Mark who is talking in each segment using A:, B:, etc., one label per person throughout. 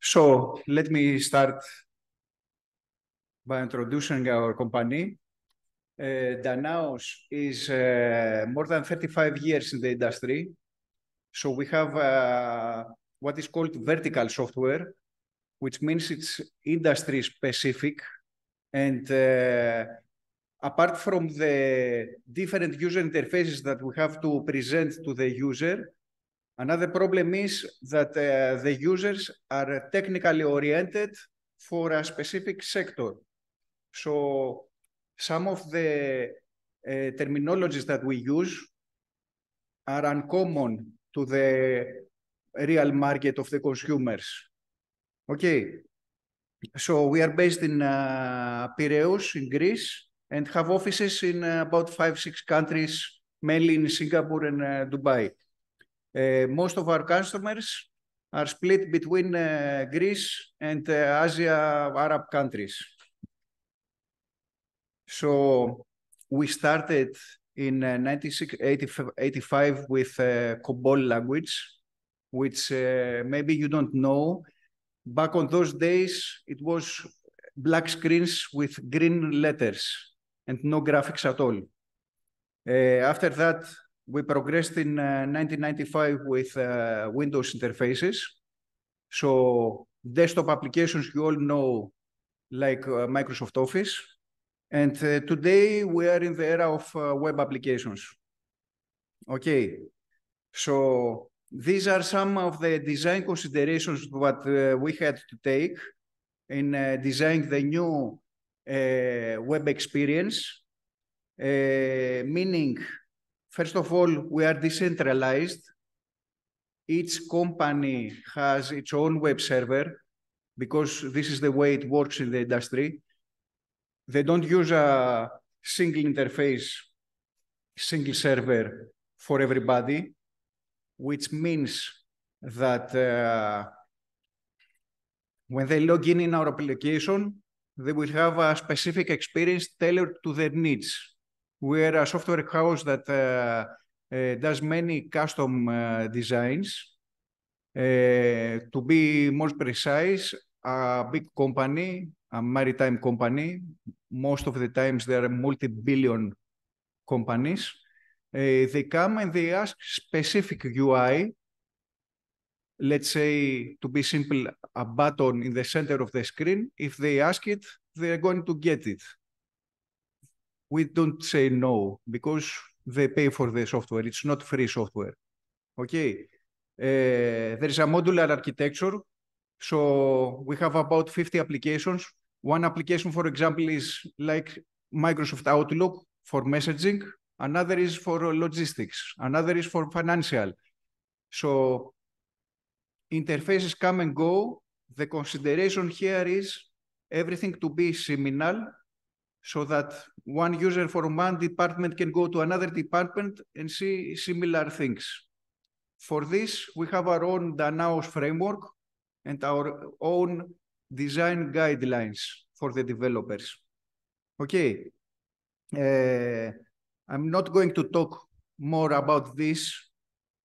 A: so let me start by introducing our company. Uh, Danaos is uh, more than 35 years in the industry. So we have uh, what is called vertical software, which means it's industry specific. And uh, apart from the different user interfaces that we have to present to the user, another problem is that uh, the users are technically oriented for a specific sector. So some of the uh, terminologies that we use are uncommon to the real market of the consumers. Okay, so we are based in uh, Piraeus in Greece and have offices in uh, about five, six countries, mainly in Singapore and uh, Dubai. Most of our customers are split between Greece and Asia Arab countries. So we started in uh, 1985 with COBOL language, which maybe you don't know. Back on those days, it was black screens with green letters and no graphics at all. After that, we progressed in 1995 uh, with uh, Windows interfaces. So desktop applications you all know, like Microsoft Office. And uh, today we are in the era of uh, web applications. Okay, so these are some of the design considerations that uh, we had to take in uh, designing the new uh, web experience. Uh, meaning, first of all, we are decentralized. Each company has its own web server because this is the way it works in the industry they don't use a single interface, single server for everybody, which means that uh, when they log in in our application, they will have a specific experience tailored to their needs. We're a software house that uh, uh, does many custom uh, designs. To be more precise, a big company a maritime company. Most of the times they are multi-billion companies. They come and they ask specific UI. Let's say, to be simple, a button in the center of the screen. If they ask it, they're going to get it. We don't say no because they pay for the software. It's not free software. Okay. Uh, there is a modular architecture so we have about 50 applications. One application, for example, is like Microsoft Outlook for messaging. Another is for logistics. Another is for financial. So interfaces come and go. The consideration here is everything to be similar so that one user from one department can go to another department and see similar things. For this, we have our own Danaos framework, and our own design guidelines for the developers. Okay, uh, I'm not going to talk more about this,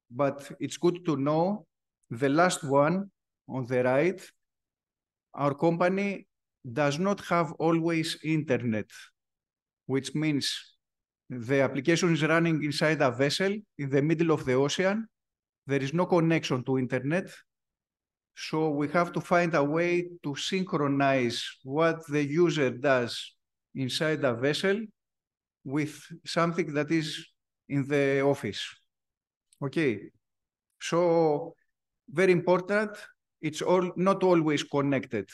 A: but it's good to know the last one on the right, our company does not have always internet, which means the application is running inside a vessel in the middle of the ocean. There is no connection to internet. So we have to find a way to synchronize what the user does inside a vessel with something that is in the office. Okay, so very important, it's all not always connected.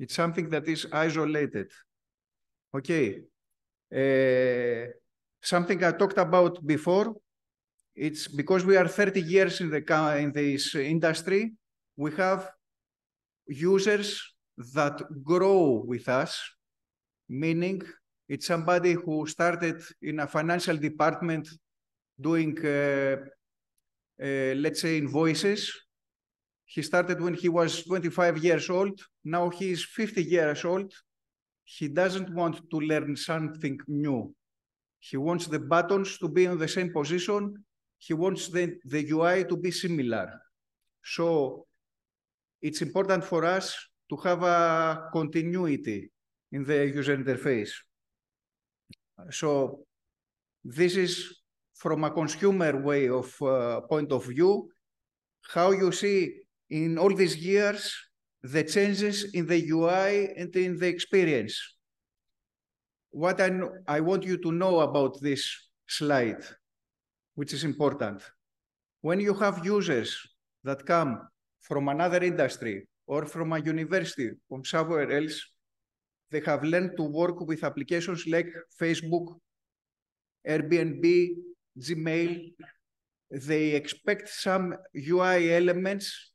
A: It's something that is isolated. Okay, uh, something I talked about before, it's because we are 30 years in, the, in this industry, we have users that grow with us, meaning it's somebody who started in a financial department doing, uh, uh, let's say, invoices. He started when he was 25 years old. Now he is 50 years old. He doesn't want to learn something new. He wants the buttons to be in the same position. He wants the, the UI to be similar. So it's important for us to have a continuity in the user interface. So this is from a consumer way of uh, point of view, how you see in all these years the changes in the UI and in the experience. What I, I want you to know about this slide, which is important. When you have users that come from another industry or from a university, from somewhere else, they have learned to work with applications like Facebook, Airbnb, Gmail. They expect some UI elements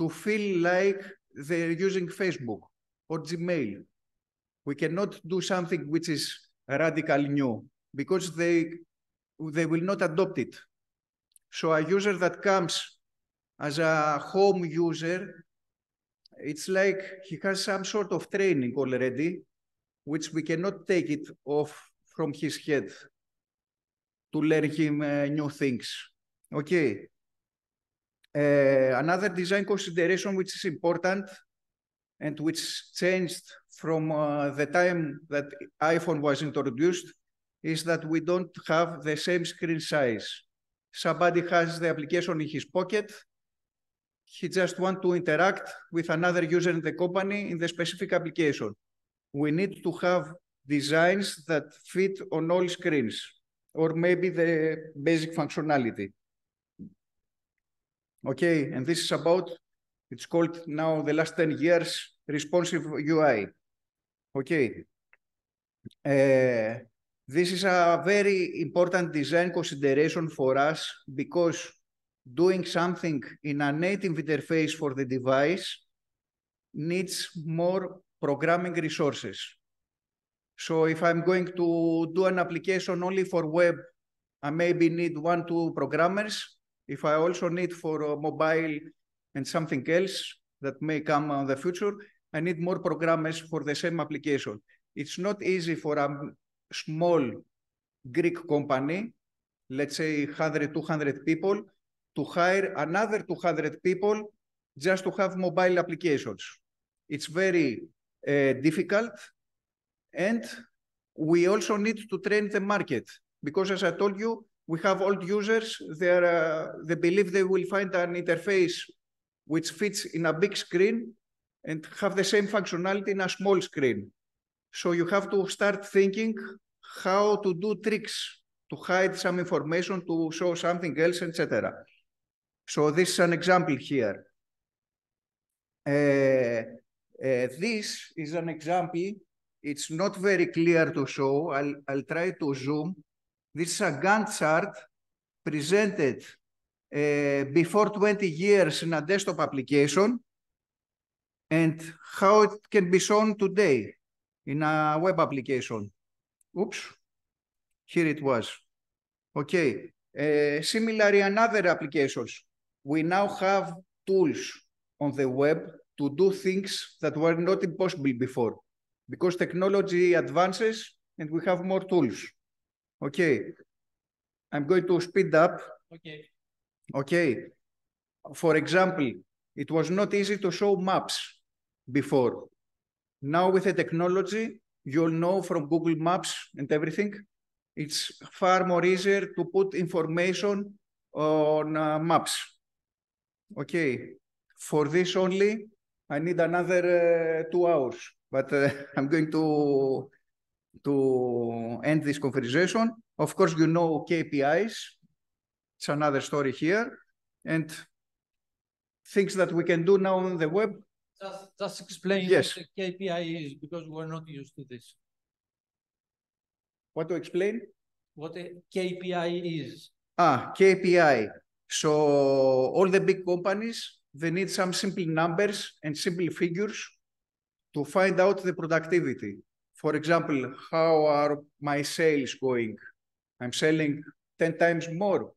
A: to feel like they're using Facebook or Gmail. We cannot do something which is radical new because they, they will not adopt it. So a user that comes as a home user, it's like he has some sort of training already, which we cannot take it off from his head to learn him uh, new things. Okay. Uh, another design consideration which is important and which changed from uh, the time that iPhone was introduced is that we don't have the same screen size. Somebody has the application in his pocket. He just want to interact with another user in the company in the specific application. We need to have designs that fit on all screens or maybe the basic functionality. Okay, and this is about, it's called now the last 10 years responsive UI. Okay. Uh, this is a very important design consideration for us because doing something in a native interface for the device needs more programming resources. So if I'm going to do an application only for web, I maybe need one, two programmers if I also need for mobile and something else that may come in the future, I need more programmers for the same application. It's not easy for a small Greek company, let's say 100, 200 people, to hire another 200 people just to have mobile applications. It's very uh, difficult. And we also need to train the market because as I told you, we have old users, uh, they believe they will find an interface which fits in a big screen and have the same functionality in a small screen. So you have to start thinking how to do tricks to hide some information, to show something else, etc. So this is an example here. Uh, uh, this is an example. It's not very clear to show. I'll, I'll try to zoom. This is a Gantt chart presented uh, before 20 years in a desktop application and how it can be shown today in a web application. Oops, here it was. Okay, uh, similarly in other applications, we now have tools on the web to do things that were not impossible before because technology advances and we have more tools. Okay. I'm going to speed up.
B: Okay.
A: Okay. For example, it was not easy to show maps before. Now with the technology, you'll know from Google Maps and everything, it's far more easier to put information on uh, maps. Okay. For this only, I need another uh, two hours, but uh, I'm going to to end this conversation. Of course, you know KPIs. It's another story here. And things that we can do now on the web.
B: Just, just explain
A: yes.
B: what the KPI is because we're not used to this.
A: What to explain?
B: What a KPI is.
A: Ah, KPI. So all the big companies, they need some simple numbers and simple figures to find out the productivity for example, how are my sales going? I'm selling 10 times more.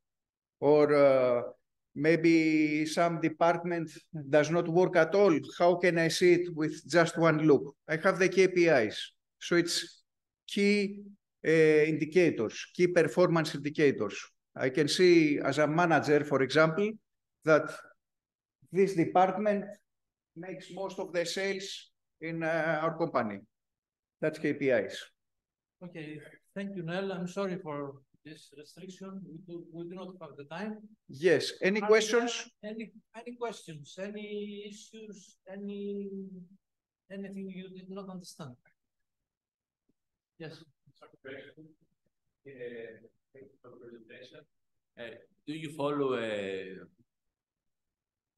A: Or uh, maybe some department does not work at all. How can I see it with just one look? I have the KPIs. So it's key uh, indicators, key performance indicators. I can see as a manager, for example, that this department makes most of the sales in uh, our company. That's KPIs.
B: Okay, thank you, Noel. I'm sorry for this restriction. We do, we do not have the time.
A: Yes. Any
B: Are
A: questions?
B: Any, any questions, any issues, any, anything you did not understand? Yes.
C: Uh, thank you for the presentation. Uh, do you follow a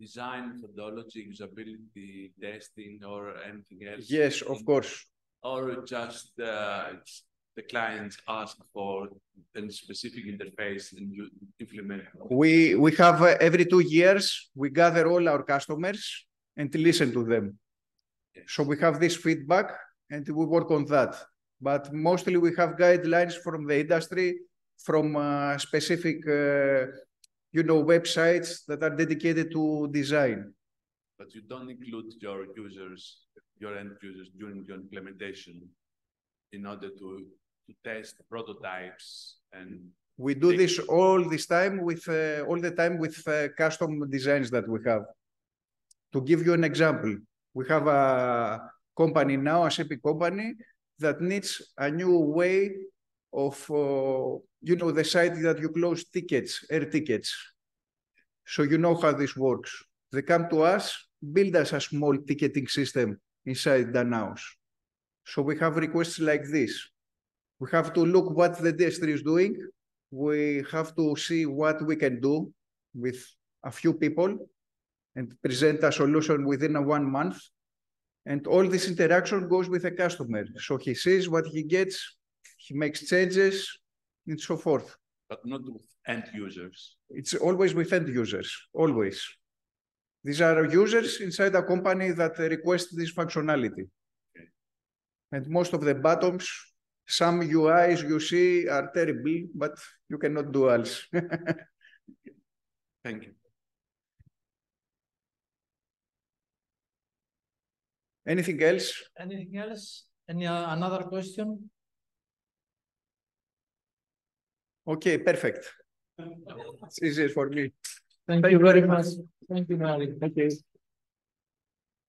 C: design methodology, usability testing, or anything else?
A: Yes, of course.
C: Or just uh, the clients ask for a specific interface and you implement? it?
A: We we have uh, every two years we gather all our customers and listen to them. So we have this feedback and we work on that. But mostly we have guidelines from the industry, from uh, specific, uh, you know, websites that are dedicated to design.
C: But you don't include your users, your end users during your implementation in order to, to test prototypes and
A: We do this all this time with uh, all the time with uh, custom designs that we have. To give you an example, we have a company now, a SAP company, that needs a new way of, uh, you know, the site that you close tickets, air tickets. So you know how this works. They come to us, build us a small ticketing system inside Danaos. So we have requests like this. We have to look what the industry is doing. We have to see what we can do with a few people and present a solution within a one month. And all this interaction goes with the customer. So he sees what he gets, he makes changes, and so forth.
C: but not with end users.
A: It's always with end users, always. These are users inside a company that request this functionality.
C: Okay.
A: And most of the buttons, some UIs you see are terrible, but you cannot do else.
C: Thank you.
A: Anything else?
B: Anything else? Any uh, another question?
A: Okay, perfect. It's easier for me.
B: Thank you very much. Thank you, Mary.
A: Okay.